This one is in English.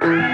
Bye.